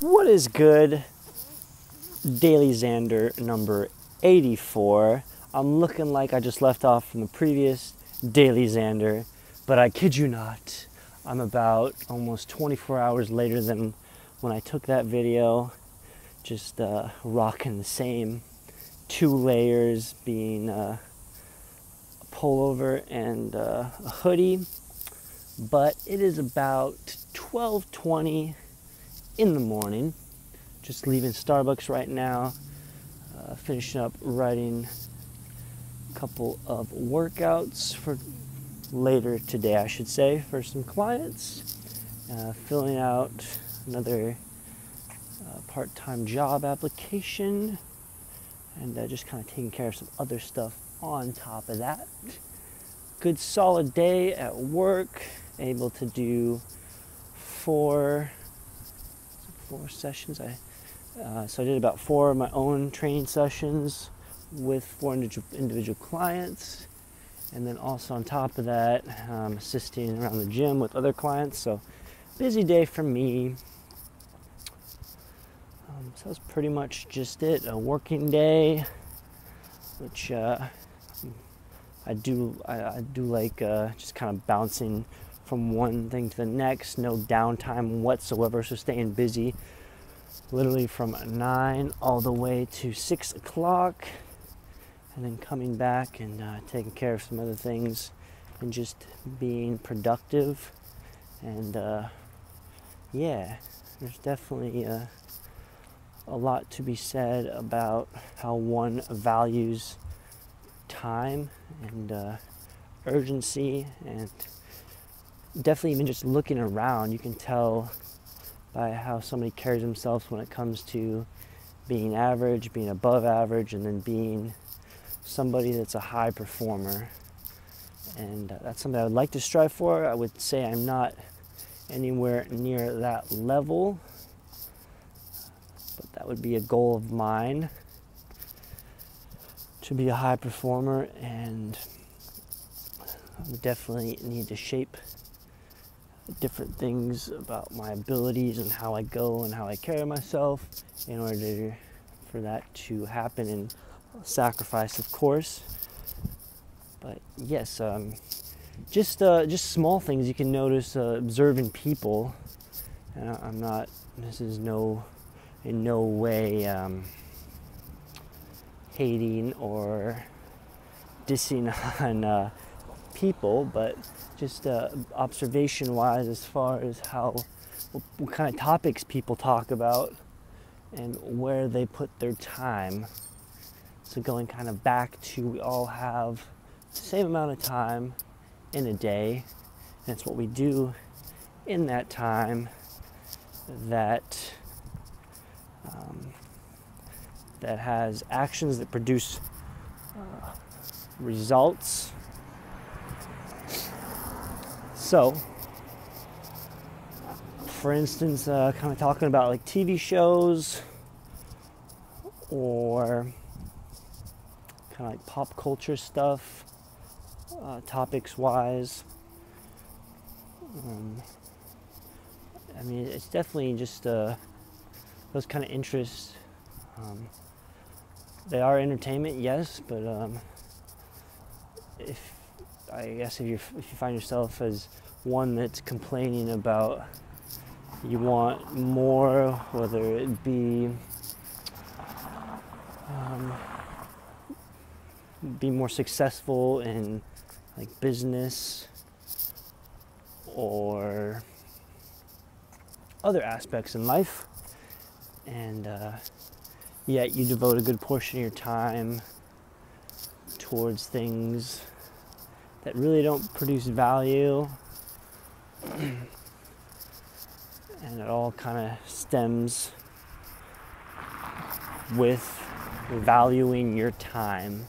What is good? Daily Xander number 84. I'm looking like I just left off from the previous Daily Xander, but I kid you not, I'm about almost 24 hours later than when I took that video. Just uh, rocking the same two layers, being uh, a pullover and uh, a hoodie. But it is about 12:20 in the morning. Just leaving Starbucks right now. Uh, finishing up writing a couple of workouts for later today, I should say, for some clients. Uh, filling out another uh, part time job application and uh, just kind of taking care of some other stuff on top of that. Good solid day at work, able to do four four sessions. I uh, so I did about four of my own training sessions with four individual clients, and then also on top of that, um, assisting around the gym with other clients. So busy day for me. Um, so that's pretty much just it. A working day, which uh, I do. I, I do like uh, just kind of bouncing from one thing to the next. No downtime whatsoever. So staying busy, literally from nine all the way to six o'clock, and then coming back and uh, taking care of some other things, and just being productive. And uh, yeah, there's definitely. Uh, a lot to be said about how one values time and uh, urgency and definitely even just looking around you can tell by how somebody carries themselves when it comes to being average being above average and then being somebody that's a high performer. And uh, that's something i would like to strive for. I would say i'm not anywhere near that level but that would be a goal of mine to be a high performer and I definitely need to shape different things about my abilities and how I go and how I carry myself in order to, for that to happen and sacrifice of course. But yes um, just uh, just small things you can notice uh, observing people. And I'm not this is no in no way um, hating or dissing on uh, people, but just uh, observation wise, as far as how what, kind of topics people talk about and where they put their time. So, going kind of back to we all have the same amount of time in a day, and it's what we do in that time that um, that has actions that produce uh, results. So, for instance, uh, kind of talking about like TV shows or kind of like pop culture stuff, uh, topics wise. Um, I mean, it's definitely just uh, those kind of interests. Um, they are entertainment, yes, but um, if I guess if you if you find yourself as one that's complaining about you want more, whether it be um, be more successful in like business or other aspects in life, and uh, yet you devote a good portion of your time towards things that really don't produce value. and it all kind of stems with valuing your time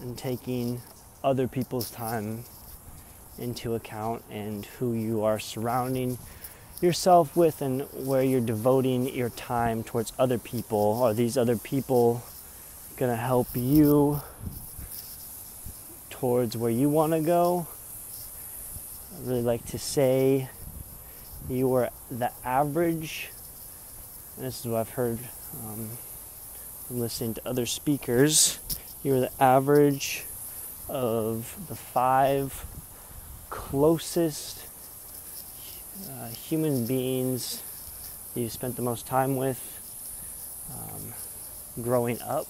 and taking other people's time into account and who you are surrounding yourself with and where you're devoting your time towards other people. Are these other people going to help you towards where you want to go? I really like to say you were the average, and this is what I've heard um, from listening to other speakers, you were the average of the five closest uh, human beings you spent the most time with um, growing up.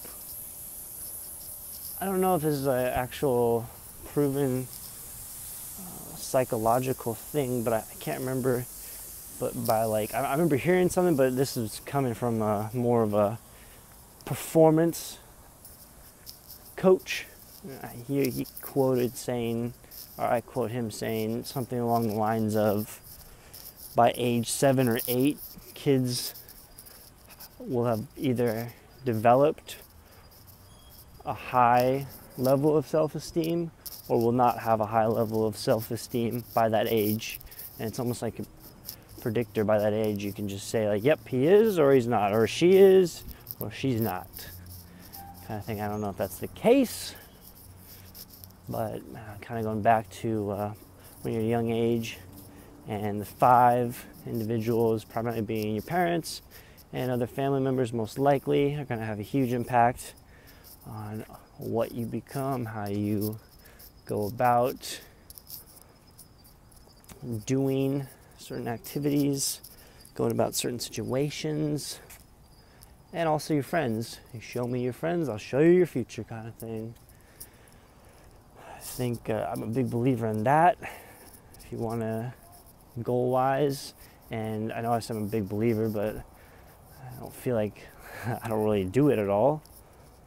I don't know if this is an actual proven uh, psychological thing, but I, I, can't remember. But by like, I, I, remember hearing something, but this is coming from uh, more of a performance coach. He, he quoted saying, or I quote him saying something along the lines of, by age seven or eight, kids will have either developed a high level of self esteem or will not have a high level of self esteem by that age. And it's almost like a predictor by that age. You can just say, like, yep, he is or he's not, or she is or she's not. Kind of thing. I don't know if that's the case, but uh, kind of going back to uh, when you're a young age and the five individuals, primarily being your parents and other family members, most likely are going to have a huge impact on what you become, how you go about doing certain activities, going about certain situations, and also your friends. You show me your friends, I'll show you your future, kind of thing. I think uh, I'm a big believer in that. If you want to goal wise, and I know I am a big believer, but I don't feel like I don't really do it at all.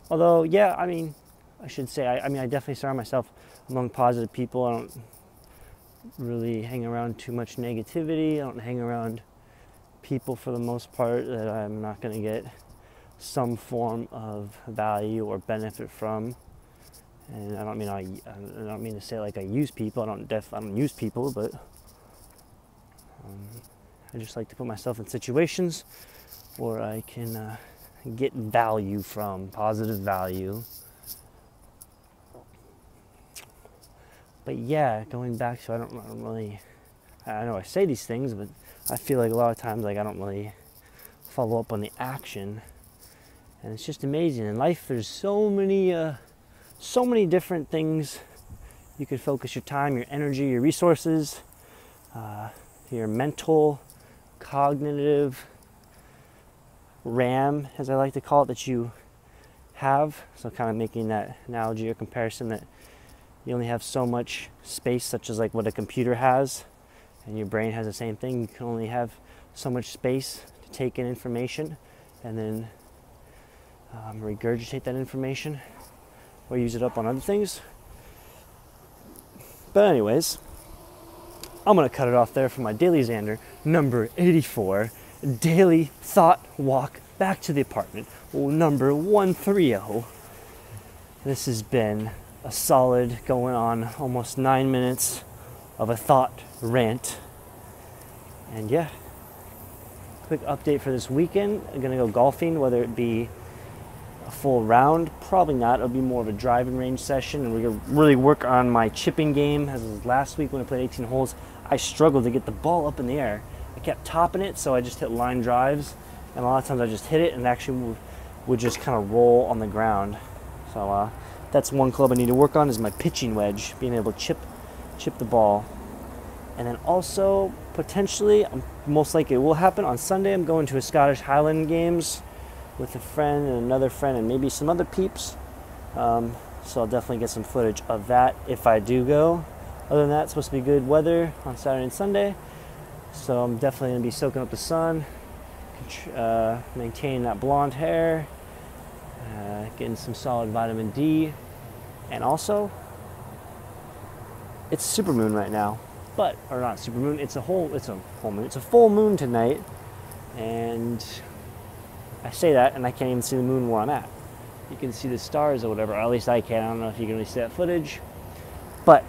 Although, yeah, I mean, I should say, I, I mean, I definitely surround myself among positive people. I don't really hang around too much negativity. I don't hang around people for the most part that I'm not going to get some form of value or benefit from. And I don't mean I, I don't mean to say like I use people. I don't def I don't use people, but um, I just like to put myself in situations where I can uh, get value from, positive value. But yeah, going back to I don't, I don't really I know I say these things, but I feel like a lot of times like I don't really follow up on the action. And it's just amazing. In life there's so many uh, so many different things. You could focus your time your energy your resources uh, your mental cognitive ram as i like to call it that you have. So kind of making that analogy or comparison that you only have so much space such as like what a computer has and your brain has the same thing. You can only have so much space to take in information and then um, regurgitate that information or use it up on other things. But, anyways, I'm to cut it off there for my daily Xander, number 84, daily thought walk back to the apartment, number 130. This has been a solid going on almost nine minutes of a thought rant. And yeah, quick update for this weekend. I'm to go golfing, whether it be a full round. Probably not. It'll be more of a driving range session, and we're gonna really work on my chipping game. As last week when I played 18 holes, I struggled to get the ball up in the air. I kept topping it, so I just hit line drives, and a lot of times I just hit it and actually would, just kind of roll on the ground. So uh, that's one club I need to work on is my pitching wedge, being able to chip chip the ball. And then also potentially, most likely it will happen on Sunday. I'm going to a Scottish Highland Games with a friend and another friend and maybe some other peeps. Um, so I'll definitely get some footage of that if I do go. Other than that, it's supposed to be good weather on Saturday and Sunday. So I'm definitely going to be soaking up the sun, uh, maintaining that blonde hair, uh, getting some solid vitamin D, and also it's super moon right now. But or not super moon, it's a whole it's a full moon. It's a full moon tonight and I say that and I can't even see the moon where I'm at. You can see the stars or whatever, or at least I can. I don't know if you can really see that footage. But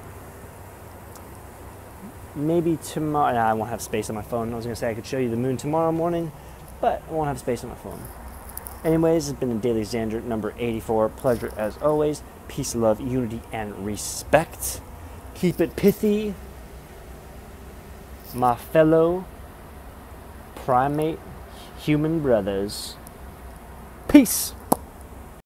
maybe tomorrow, nah, I won't have space on my phone. I was to say I could show you the moon tomorrow morning, but I won't have space on my phone. Anyways, it's been the Daily Xander number 84. Pleasure as always. Peace, love, unity, and respect. Keep it pithy, my fellow primate human brothers. Peace.